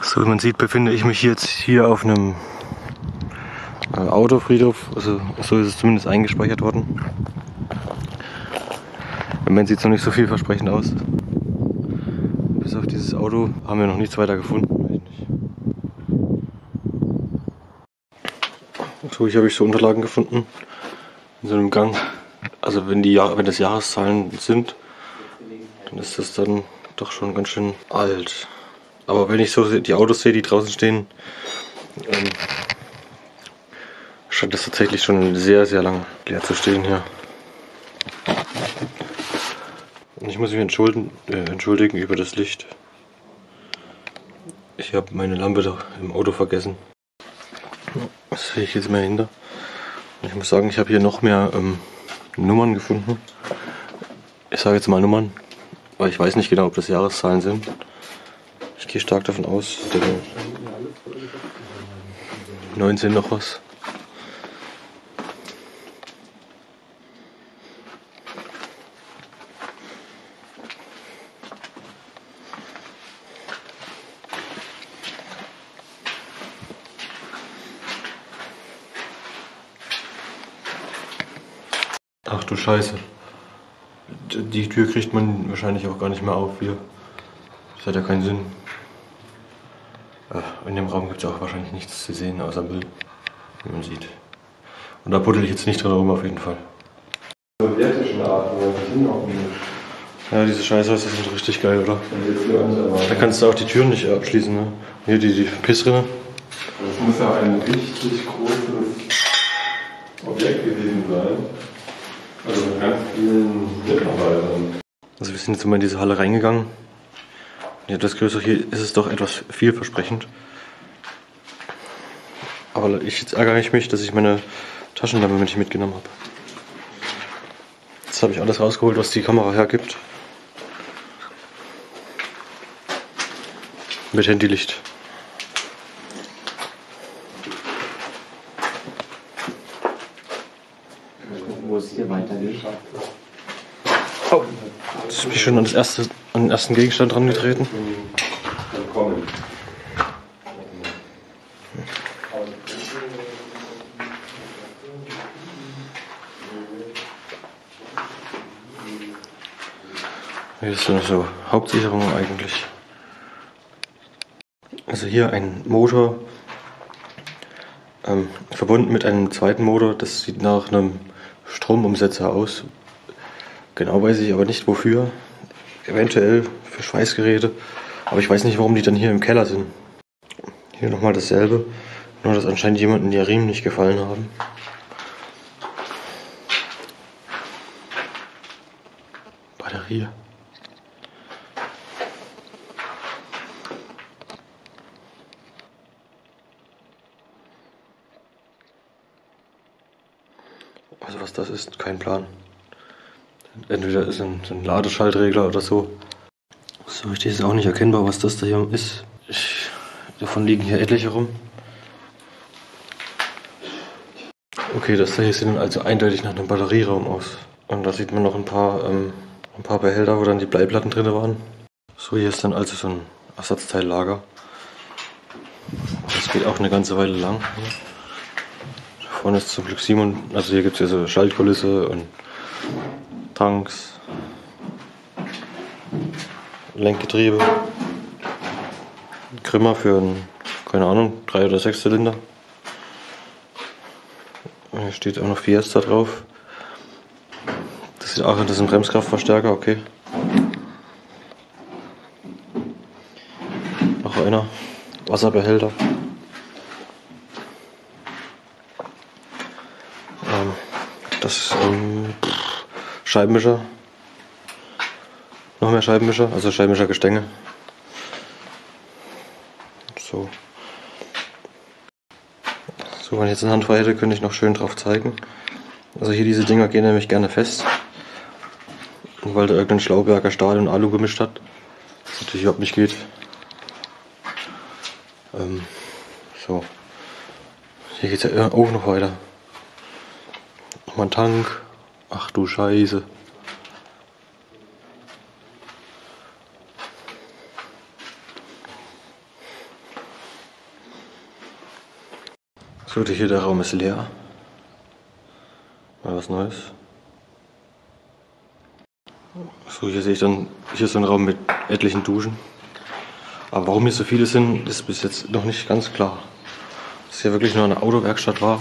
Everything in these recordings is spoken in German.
So wie man sieht, befinde ich mich jetzt hier auf einem äh, Autofriedhof. Also so ist es zumindest eingespeichert worden. Im Moment sieht es noch nicht so vielversprechend aus. Bis auf dieses Auto haben wir noch nichts weiter gefunden. So, hier habe ich so Unterlagen gefunden. In so einem Gang. Also wenn, die, wenn das Jahreszahlen sind, dann ist das dann doch schon ganz schön alt. Aber wenn ich so die Autos sehe, die draußen stehen, ähm, scheint das tatsächlich schon sehr, sehr lange leer zu stehen hier. Und ich muss mich entschuldigen, äh, entschuldigen über das Licht. Ich habe meine Lampe da im Auto vergessen. Das sehe ich jetzt mehr hinter. Ich muss sagen, ich habe hier noch mehr ähm, Nummern gefunden. Ich sage jetzt mal Nummern, weil ich weiß nicht genau, ob das Jahreszahlen sind. Ich gehe stark davon aus, 19 noch was. Ach du Scheiße. Die Tür kriegt man wahrscheinlich auch gar nicht mehr auf hier. Das hat ja keinen Sinn. In dem Raum gibt es auch wahrscheinlich nichts zu sehen außer Müll, wie man sieht. Und da buddel ich jetzt nicht drin rum auf jeden Fall. Ja, diese Scheißhäuser sind richtig geil, oder? Da kannst du auch die Türen nicht abschließen, ne? Hier die, die Pissrinne. Das muss ja ein richtig großes Objekt gewesen sein. Also mit ganz vielen Mitarbeitern. Also wir sind jetzt immer in diese Halle reingegangen. Ja, das größere hier ist es doch etwas vielversprechend. Aber ich, jetzt ärgere ich mich, dass ich meine Taschenlampe nicht mitgenommen habe. Jetzt habe ich alles rausgeholt, was die Kamera hergibt. Mit Handylicht. wo es hier weitergeht. Oh, jetzt bin ich schon an, das erste, an den ersten Gegenstand rangetreten. Willkommen. Hier ist so, so Hauptsicherung eigentlich. Also hier ein Motor ähm, verbunden mit einem zweiten Motor. Das sieht nach einem Stromumsetzer aus. Genau weiß ich aber nicht wofür. Eventuell für Schweißgeräte. Aber ich weiß nicht, warum die dann hier im Keller sind. Hier nochmal dasselbe. Nur, dass anscheinend jemanden die Riemen nicht gefallen haben. Batterie. Also was das ist, kein Plan. Entweder ist ein, ein Ladeschaltregler oder so. So richtig ist auch nicht erkennbar, was das da hier ist. Ich, davon liegen hier etliche rum. Okay, das da hier sieht dann also eindeutig nach einem Batterieraum aus. Und da sieht man noch ein paar, ähm, ein paar Behälter, wo dann die Bleiplatten drin waren. So, hier ist dann also so ein Ersatzteillager. Das geht auch eine ganze Weile lang. Da vorne ist zum Glück Simon. Also hier gibt es ja so Schaltkulisse und Tanks, Lenkgetriebe, Grimmer für einen, keine Ahnung, 3 oder 6 Zylinder. Hier steht auch noch Fiesta drauf. Das ist, ach, das ist ein Bremskraftverstärker, okay. Noch einer. Wasserbehälter. Ähm, das ähm, Scheibenwischer. Noch mehr Scheibenwischer, also Scheibenwischergestänge. So. So, wenn ich jetzt eine Hand frei hätte, könnte ich noch schön drauf zeigen. Also hier diese Dinger gehen nämlich gerne fest. Und weil da irgendein Schlauberger Stahl und Alu gemischt hat. Was natürlich überhaupt nicht geht. Ähm, so. Hier geht's ja auch noch weiter. Nochmal ein Tank. Ach du Scheiße. So, hier, der Raum ist leer. Mal was Neues. So, hier sehe ich dann, hier ist so ein Raum mit etlichen Duschen. Aber warum hier so viele sind, ist bis jetzt noch nicht ganz klar. Das ist hier wirklich nur eine Autowerkstatt war.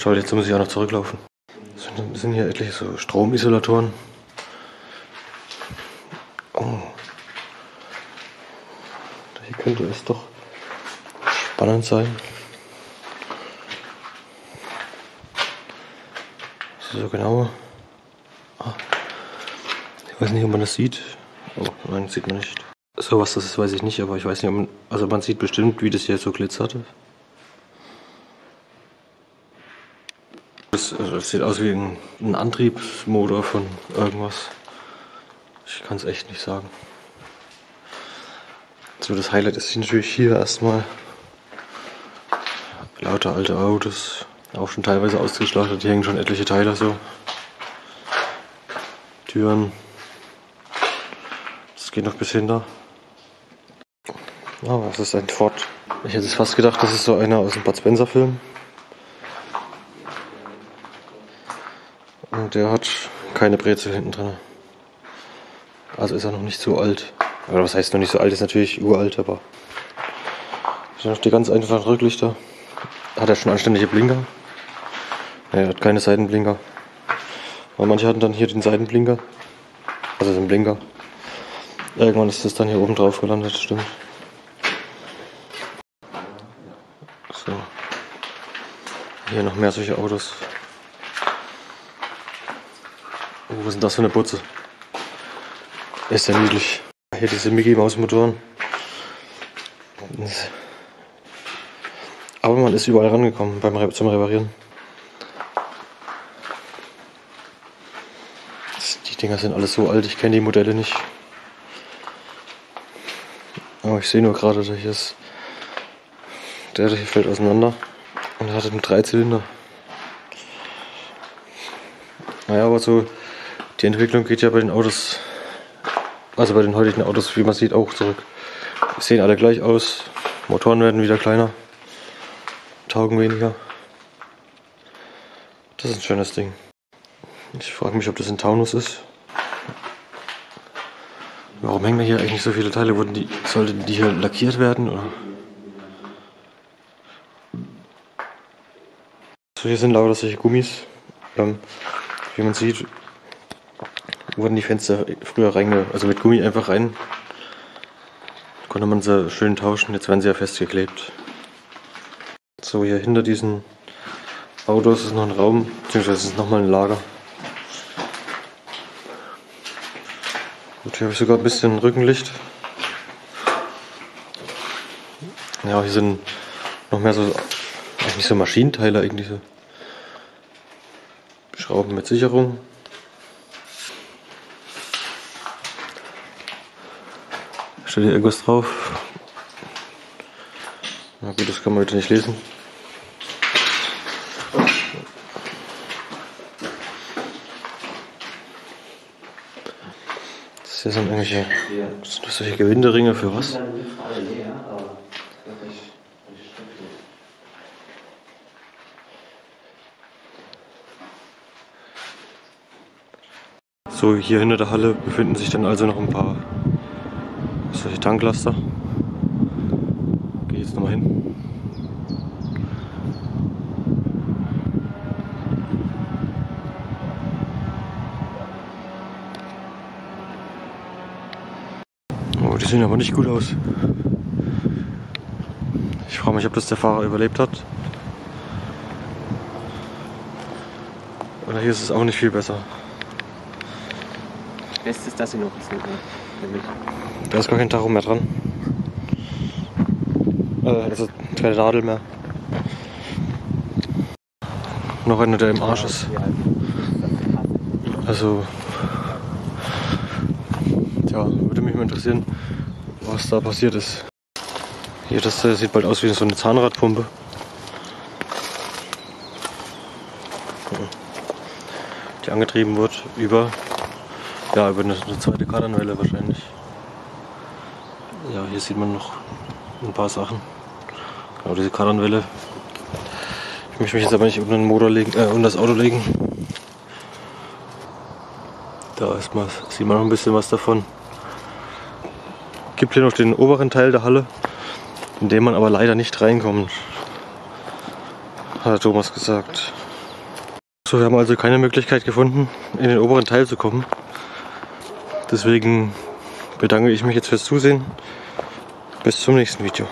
Toll, jetzt muss ich auch noch zurücklaufen. Es sind hier etliche so Stromisolatoren. Oh. Hier könnte es doch spannend sein. So genau. Ah. Ich weiß nicht, ob man das sieht. Oh, nein, sieht man nicht. So was das ist, weiß ich nicht, aber ich weiß nicht, man, also man sieht bestimmt, wie das hier so glitzert. Das, also das sieht aus wie ein, ein Antriebsmotor von irgendwas. Ich kann es echt nicht sagen. So, das Highlight ist natürlich hier erstmal lauter alte Autos. Auch schon teilweise ausgeschlachtet. Hier hängen schon etliche Teile so. Türen. Das geht noch bis hinter. Ah, was ist ein Ford? Ich hätte es fast gedacht, das ist so einer aus dem Bud Spencer Film. Der hat keine Brezel hinten drin. Also ist er noch nicht so alt. Oder was heißt noch nicht so alt? Ist natürlich uralt, aber. Hier noch die ganz einfachen Rücklichter. Hat er schon anständige Blinker? Er hat keine Seitenblinker. Aber manche hatten dann hier den Seitenblinker. Also den Blinker. Irgendwann ist das dann hier oben drauf gelandet, stimmt. So. Hier noch mehr solche Autos. Oh, was ist denn das für eine Putze? Ist ja niedlich. Hier diese Mickey Maus Motoren. Aber man ist überall rangekommen beim Re zum Reparieren. Die Dinger sind alles so alt, ich kenne die Modelle nicht. Aber ich sehe nur gerade, da hier ist. Der hier fällt auseinander und er hat einen Dreizylinder. Naja, aber so die Entwicklung geht ja bei den Autos, also bei den heutigen Autos, wie man sieht, auch zurück. Die sehen alle gleich aus. Motoren werden wieder kleiner, taugen weniger. Das ist ein schönes Ding. Ich frage mich, ob das ein Taunus ist. Warum hängen da hier eigentlich so viele Teile? Wurden die, sollten die hier lackiert werden? Oder? So, hier sind lauter solche Gummis. Ähm, wie man sieht, wurden die Fenster früher reinge... also mit Gummi einfach rein. Konnte man sie schön tauschen. Jetzt werden sie ja festgeklebt. So, hier hinter diesen Autos ist noch ein Raum, beziehungsweise ist nochmal ein Lager. Gut, hier habe ich sogar ein bisschen Rückenlicht. Ja, hier sind noch mehr so, eigentlich so Maschinenteile, eigentlich so. Schrauben mit Sicherung. Steht hier irgendwas drauf? Na gut, das kann man heute nicht lesen. Das hier sind irgendwelche sind das solche Gewinderinge für was? So, hier hinter der Halle befinden sich dann also noch ein paar Tanklaster. Gehe jetzt nochmal hin. Oh, die sehen aber nicht gut aus. Ich frage mich, ob das der Fahrer überlebt hat. Oder hier ist es auch nicht viel besser. Best ist, dass sie noch ist. Nämlich. Da ist gar kein Tacho mehr dran. Also keine Nadel mehr. Noch einer, der im Arsch ist. Also. Tja, würde mich mal interessieren, was da passiert ist. Hier, das äh, sieht bald aus wie so eine Zahnradpumpe. Die angetrieben wird über, ja, über eine, zweite Kardanwelle wahrscheinlich. Ja, hier sieht man noch ein paar Sachen. Genau diese Kardanwelle. Ich möchte mich jetzt aber nicht unter den Motor legen, äh, unter das Auto legen. Da ist mal, sieht man noch ein bisschen was davon. Gibt hier noch den oberen Teil der Halle, in dem man aber leider nicht reinkommt. Hat Thomas gesagt. So, wir haben also keine Möglichkeit gefunden, in den oberen Teil zu kommen. Deswegen bedanke ich mich jetzt fürs Zusehen. Bis zum nächsten Video.